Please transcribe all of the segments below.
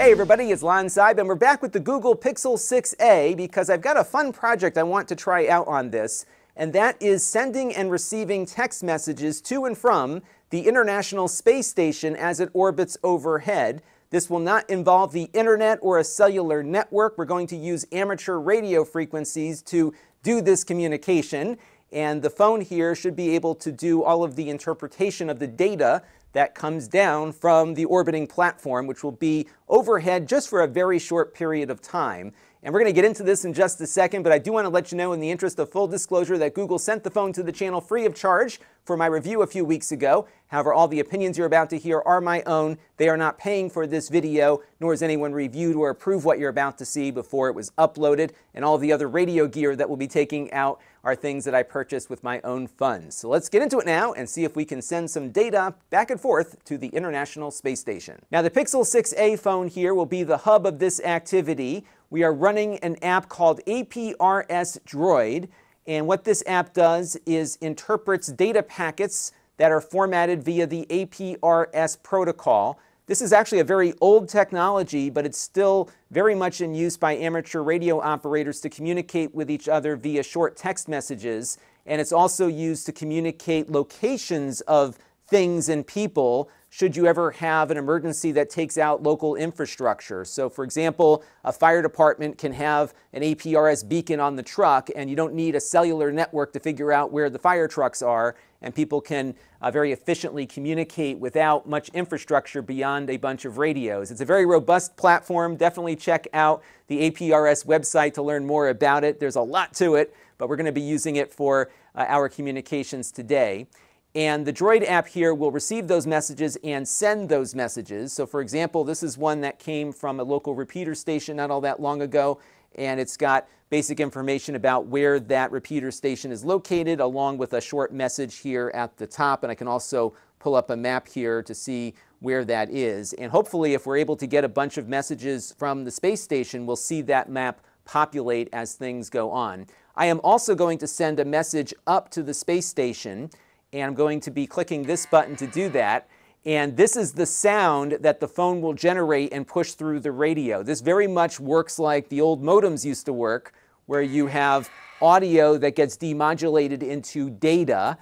Hey everybody, it's Lon Seidman, and we're back with the Google Pixel 6a because I've got a fun project I want to try out on this, and that is sending and receiving text messages to and from the International Space Station as it orbits overhead. This will not involve the internet or a cellular network. We're going to use amateur radio frequencies to do this communication, and the phone here should be able to do all of the interpretation of the data that comes down from the orbiting platform, which will be overhead just for a very short period of time. And we're going to get into this in just a second, but I do want to let you know in the interest of full disclosure that Google sent the phone to the channel free of charge for my review a few weeks ago. However, all the opinions you're about to hear are my own. They are not paying for this video, nor has anyone reviewed or approved what you're about to see before it was uploaded. And all the other radio gear that we'll be taking out are things that I purchased with my own funds. So let's get into it now and see if we can send some data back and forth to the International Space Station. Now the Pixel 6a phone here will be the hub of this activity we are running an app called APRSdroid. And what this app does is interprets data packets that are formatted via the APRS protocol. This is actually a very old technology, but it's still very much in use by amateur radio operators to communicate with each other via short text messages. And it's also used to communicate locations of things and people should you ever have an emergency that takes out local infrastructure. So for example, a fire department can have an APRS beacon on the truck and you don't need a cellular network to figure out where the fire trucks are and people can uh, very efficiently communicate without much infrastructure beyond a bunch of radios. It's a very robust platform. Definitely check out the APRS website to learn more about it. There's a lot to it, but we're going to be using it for uh, our communications today. And the Droid app here will receive those messages and send those messages. So for example, this is one that came from a local repeater station not all that long ago. And it's got basic information about where that repeater station is located along with a short message here at the top. And I can also pull up a map here to see where that is. And hopefully if we're able to get a bunch of messages from the space station, we'll see that map populate as things go on. I am also going to send a message up to the space station and I'm going to be clicking this button to do that. And this is the sound that the phone will generate and push through the radio. This very much works like the old modems used to work, where you have audio that gets demodulated into data.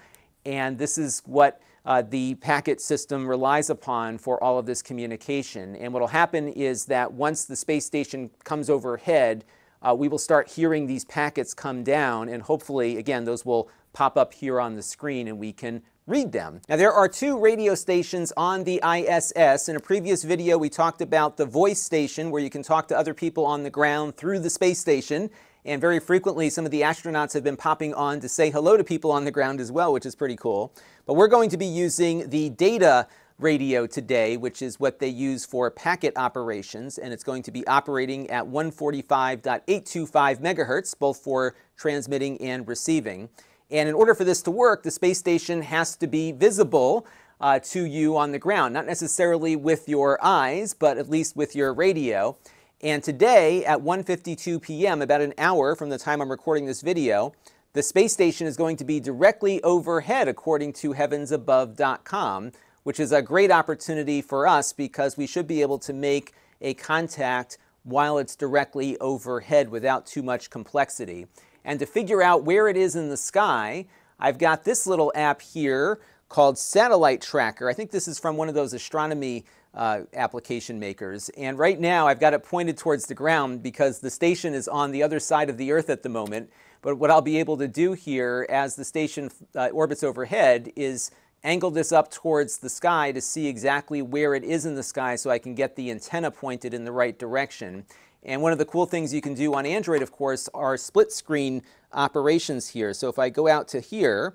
And this is what uh, the packet system relies upon for all of this communication. And what will happen is that once the space station comes overhead, uh, we will start hearing these packets come down, and hopefully, again, those will pop up here on the screen and we can read them. Now there are two radio stations on the ISS. In a previous video we talked about the voice station where you can talk to other people on the ground through the space station and very frequently some of the astronauts have been popping on to say hello to people on the ground as well which is pretty cool. But we're going to be using the data radio today, which is what they use for packet operations, and it's going to be operating at 145.825 megahertz, both for transmitting and receiving. And in order for this to work, the space station has to be visible uh, to you on the ground, not necessarily with your eyes, but at least with your radio. And today at 1.52 p.m., about an hour from the time I'm recording this video, the space station is going to be directly overhead according to heavensabove.com, which is a great opportunity for us because we should be able to make a contact while it's directly overhead without too much complexity. And to figure out where it is in the sky, I've got this little app here called Satellite Tracker. I think this is from one of those astronomy uh, application makers. And right now I've got it pointed towards the ground because the station is on the other side of the Earth at the moment. But what I'll be able to do here as the station uh, orbits overhead is angle this up towards the sky to see exactly where it is in the sky so I can get the antenna pointed in the right direction. And one of the cool things you can do on Android, of course, are split screen operations here. So if I go out to here,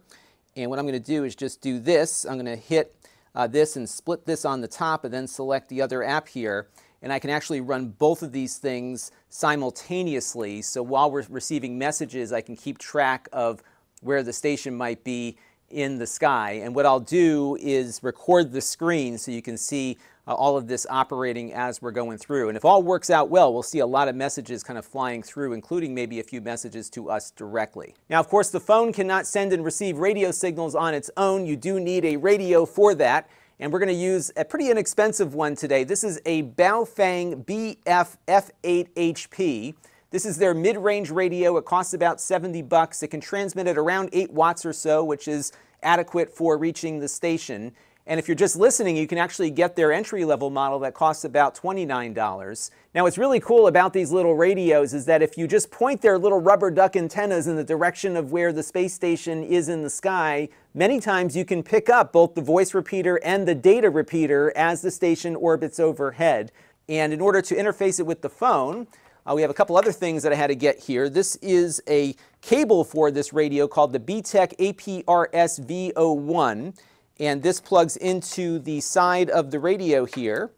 and what I'm going to do is just do this. I'm going to hit uh, this and split this on the top and then select the other app here. And I can actually run both of these things simultaneously. So while we're receiving messages, I can keep track of where the station might be in the sky. And what I'll do is record the screen so you can see uh, all of this operating as we're going through. And if all works out well, we'll see a lot of messages kind of flying through, including maybe a few messages to us directly. Now, of course, the phone cannot send and receive radio signals on its own. You do need a radio for that. and we're going to use a pretty inexpensive one today. This is a Baofeng BF F8HP. This is their mid-range radio. It costs about 70 bucks. It can transmit at around 8 watts or so, which is adequate for reaching the station. And if you're just listening, you can actually get their entry-level model that costs about $29. Now, what's really cool about these little radios is that if you just point their little rubber duck antennas in the direction of where the space station is in the sky, many times you can pick up both the voice repeater and the data repeater as the station orbits overhead. And in order to interface it with the phone, uh, we have a couple other things that I had to get here. This is a cable for this radio called the BTECH APRS V01, and this plugs into the side of the radio here.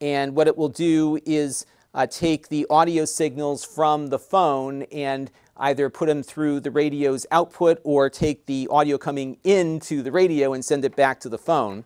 And what it will do is uh, take the audio signals from the phone and either put them through the radio's output or take the audio coming into the radio and send it back to the phone.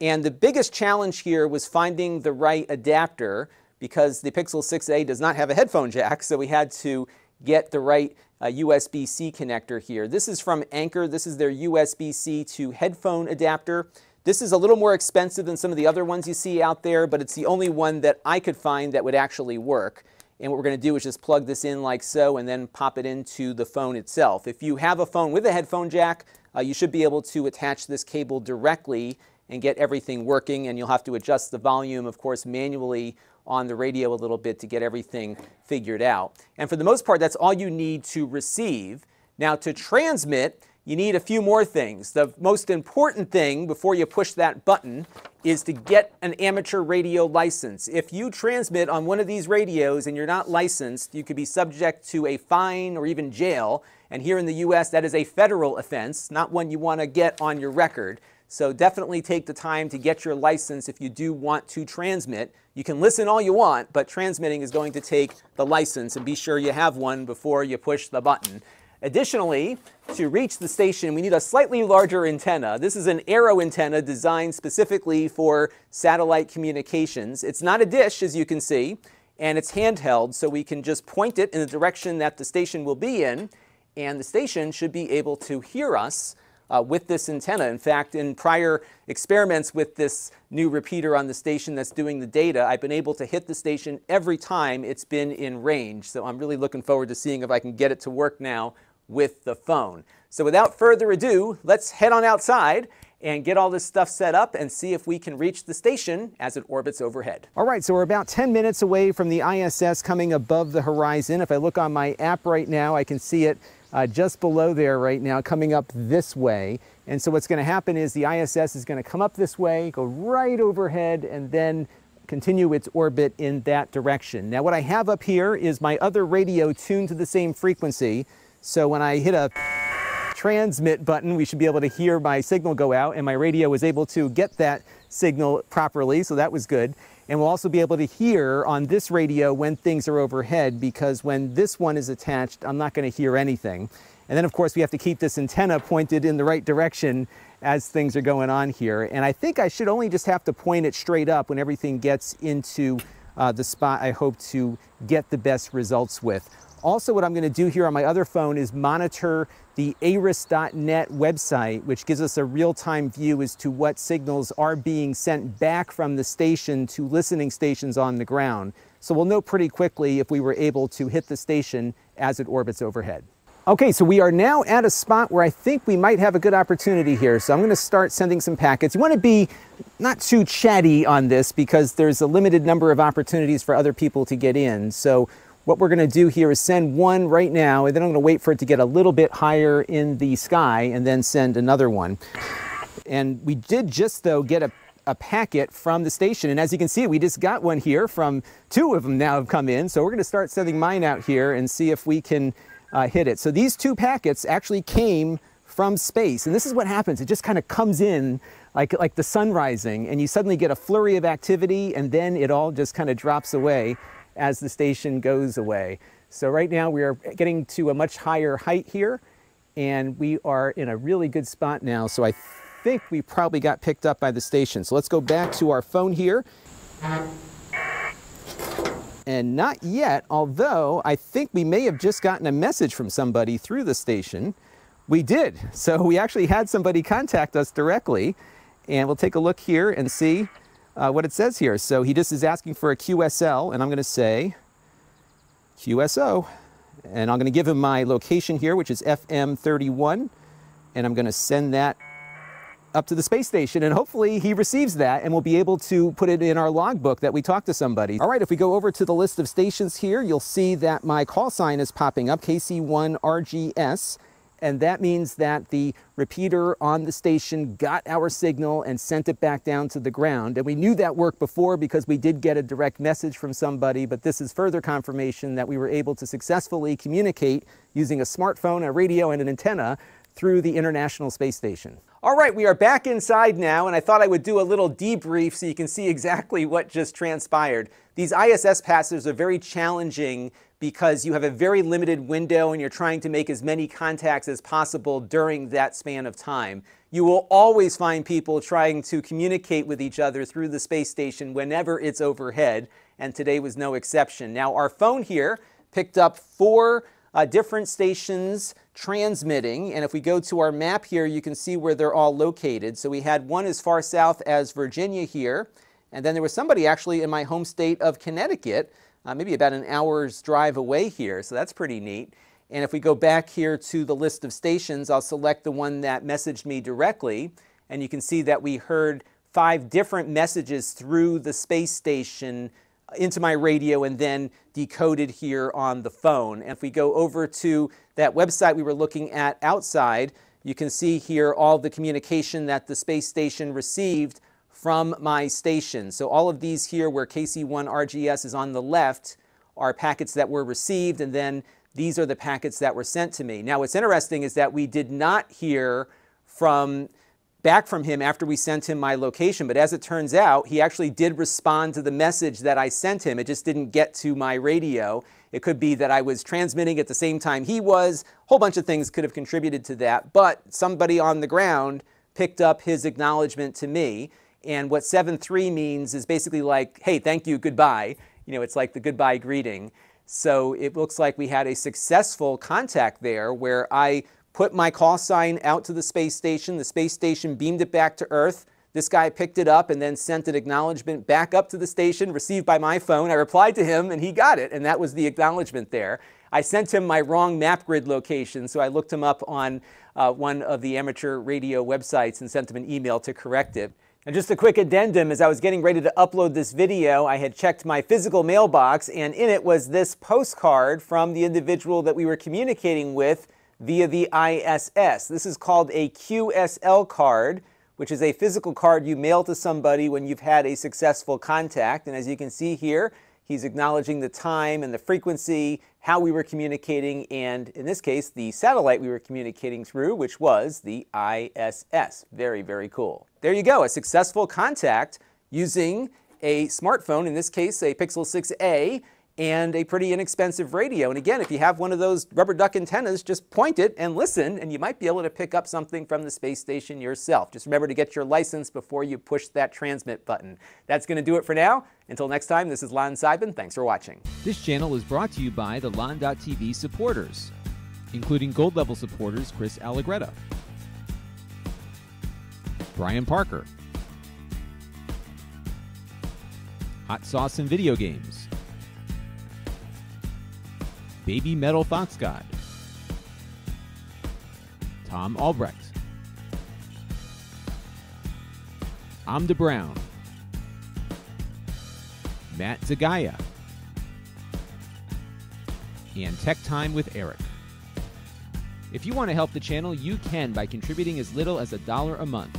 And the biggest challenge here was finding the right adapter because the Pixel 6a does not have a headphone jack, so we had to get the right uh, USB-C connector here. This is from Anker. This is their USB-C to headphone adapter. This is a little more expensive than some of the other ones you see out there, but it's the only one that I could find that would actually work. And what we're going to do is just plug this in like so and then pop it into the phone itself. If you have a phone with a headphone jack, uh, you should be able to attach this cable directly and get everything working. And you'll have to adjust the volume, of course, manually on the radio a little bit to get everything figured out. And for the most part, that's all you need to receive. Now to transmit, you need a few more things. The most important thing before you push that button is to get an amateur radio license. If you transmit on one of these radios and you're not licensed, you could be subject to a fine or even jail. And here in the US, that is a federal offense, not one you want to get on your record. So definitely take the time to get your license if you do want to transmit. You can listen all you want, but transmitting is going to take the license and be sure you have one before you push the button. Additionally, to reach the station, we need a slightly larger antenna. This is an Arrow antenna designed specifically for satellite communications. It's not a dish, as you can see, and it's handheld, so we can just point it in the direction that the station will be in, and the station should be able to hear us uh, with this antenna. In fact, in prior experiments with this new repeater on the station that's doing the data, I've been able to hit the station every time it's been in range. So I'm really looking forward to seeing if I can get it to work now with the phone. So without further ado, let's head on outside and get all this stuff set up and see if we can reach the station as it orbits overhead. All right, so we're about 10 minutes away from the ISS coming above the horizon. If I look on my app right now, I can see it uh, just below there right now, coming up this way. And so what's going to happen is the ISS is going to come up this way, go right overhead, and then continue its orbit in that direction. Now what I have up here is my other radio tuned to the same frequency. So when I hit a transmit button, we should be able to hear my signal go out, and my radio was able to get that signal properly, so that was good. And we'll also be able to hear on this radio when things are overhead because when this one is attached, I'm not going to hear anything. And then of course we have to keep this antenna pointed in the right direction as things are going on here. And I think I should only just have to point it straight up when everything gets into uh, the spot I hope to get the best results with. Also, what I'm going to do here on my other phone is monitor the ARISS.net website, which gives us a real-time view as to what signals are being sent back from the station to listening stations on the ground. So we'll know pretty quickly if we were able to hit the station as it orbits overhead. Okay, so we are now at a spot where I think we might have a good opportunity here. So I'm going to start sending some packets. You want to be not too chatty on this because there's a limited number of opportunities for other people to get in. So what we're going to do here is send one right now, and then I'm going to wait for it to get a little bit higher in the sky and then send another one. And we did just, though, get a, a packet from the station. And as you can see, we just got one here from two of them now have come in. So we're going to start sending mine out here and see if we can uh, hit it. So these two packets actually came from space. And this is what happens. It just kind of comes in like, like the sun rising, and you suddenly get a flurry of activity, and then it all just kind of drops away as the station goes away. So right now we are getting to a much higher height here and we are in a really good spot now. So I think we probably got picked up by the station. So let's go back to our phone here. And not yet, although I think we may have just gotten a message from somebody through the station. We did. So we actually had somebody contact us directly And we'll take a look here and see uh, what it says here. So he just is asking for a QSL, and I'm going to say QSO. And I'm going to give him my location here, which is FM31. And I'm going to send that up to the space station and hopefully he receives that and we'll be able to put it in our logbook that we talked to somebody. All right, if we go over to the list of stations here, you'll see that my call sign is popping up, KC1RGS, and that means that the repeater on the station got our signal and sent it back down to the ground. And we knew that worked before because we did get a direct message from somebody, but this is further confirmation that we were able to successfully communicate using a smartphone, a radio, and an antenna through the International Space Station. All right, we are back inside now, and I thought I would do a little debrief so you can see exactly what just transpired. These ISS passes are very challenging because you have a very limited window and you're trying to make as many contacts as possible during that span of time. You will always find people trying to communicate with each other through the space station whenever it's overhead, and today was no exception. Now, our phone here picked up four uh, different stations transmitting. And if we go to our map here, you can see where they're all located. So we had one as far south as Virginia here. And then there was somebody actually in my home state of Connecticut, uh, maybe about an hour's drive away here. So that's pretty neat. And if we go back here to the list of stations, I'll select the one that messaged me directly. And you can see that we heard five different messages through the space station into my radio and then decoded here on the phone. And if we go over to that website we were looking at outside, you can see here all the communication that the space station received from my station. So all of these here where KC1RGS is on the left are packets that were received and then these are the packets that were sent to me. Now what's interesting is that we did not hear from back from him after we sent him my location. But as it turns out, he actually did respond to the message that I sent him. It just didn't get to my radio. It could be that I was transmitting at the same time he was. A whole bunch of things could have contributed to that. But somebody on the ground picked up his acknowledgement to me. And what 7-3 means is basically like, hey, thank you, goodbye. You know, it's like the goodbye greeting. So it looks like we had a successful contact there where I put my call sign out to the space station. The space station beamed it back to Earth. This guy picked it up and then sent an acknowledgement back up to the station, received by my phone. I replied to him and he got it, and that was the acknowledgement there. I sent him my wrong map grid location, so I looked him up on uh, one of the amateur radio websites and sent him an email to correct it. And just a quick addendum, as I was getting ready to upload this video, I had checked my physical mailbox, and in it was this postcard from the individual that we were communicating with via the ISS. This is called a QSL card, which is a physical card you mail to somebody when you've had a successful contact. And as you can see here, he's acknowledging the time and the frequency, how we were communicating, and in this case, the satellite we were communicating through, which was the ISS. Very, very cool. There you go, a successful contact using a smartphone, in this case, a Pixel 6a, and a pretty inexpensive radio. And again, if you have one of those rubber duck antennas, just point it and listen, and you might be able to pick up something from the space station yourself. Just remember to get your license before you push that transmit button. That's going to do it for now. Until next time, this is Lon Seidman. Thanks for watching. This channel is brought to you by the Lon.TV supporters, including gold level supporters Chris Allegretta, Brian Parker, Hot Sauce and Video Games, Baby Metal Fox God, Tom Albrecht, Amda Brown, Matt Zagaya, and Tech Time with Eric. If you want to help the channel, you can by contributing as little as a dollar a month.